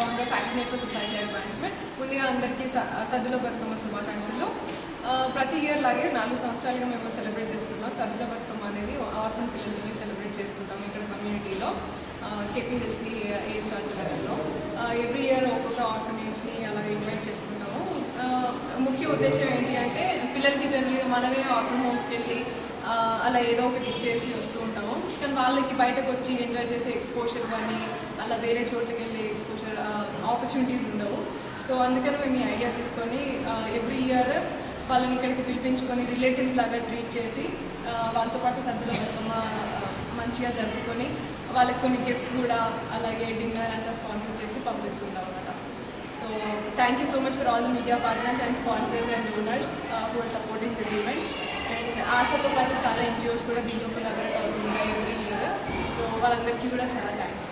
ఫ్యాక్షనేట్ for society advancement ముందుగా అందరికీ స- సద్దుల బతుకమ్మ శుభాకాంక్షలు. ప్రతి ఇయర్ లాగే నాలుగు సంవత్సరాలుగా మేము సెలబ్రేట్ చేసుకుంటాం సద్దుల బతుకమ్మ అనేది ఆర్ఫన్ పిల్లలతోనే సెలబ్రేట్ చేసుకుంటాం ఇక్కడ కమ్యూనిటీలో కేపీహెచ్పి ఏఎస్ రాజనగర్లో ఎవ్రీ ఇయర్ ఒక్కొక్క ఆర్ఫనేజ్ని అలా ఇన్వైట్ చేసుకుంటాము ముఖ్య ఉద్దేశం ఏంటి అంటే పిల్లలకి జనరల్గా మనమే ఆర్ఫన్ హోమ్స్కి వెళ్ళి అలా ఏదో ఒకటి ఇచ్చేసి వస్తూ ఉంటాము. కానీ వాళ్ళకి బయటకు వచ్చి ఎంజాయ్ చేసే ఎక్స్పోజర్ కానీ అలా వేరే చోట్లకి వెళ్ళి ఆపర్చునిటీస్ ఉండవు. సో అందుకని మేము ఈ ఐడియా తీసుకొని ఎవ్రీ ఇయర్ వాళ్ళని ఇక్కడికి పిలిపించుకొని రిలేటివ్స్ లాగా ట్రీట్ చేసి వాళ్ళతో పాటు సద్దుల బతుకమ్మ మంచిగా జరుపుకొని వాళ్ళకి కొన్ని గిఫ్ట్స్ కూడా అలాగే డిన్నర్ అంతా స్పాన్సర్ చేసి పంపిస్తుంటాం అనమాట so thank you so much for all the media partners and sponsors and donors who are supporting this event and ఆశతో పాటు చాలా ఎన్జిఓస్ కూడా దీంట్లో కొలాబరేట్ అవుతుంటాయి ఎవ్రీ ఇయర్ సో వాళ్ళందరికీ కూడా చాలా థ్యాంక్స్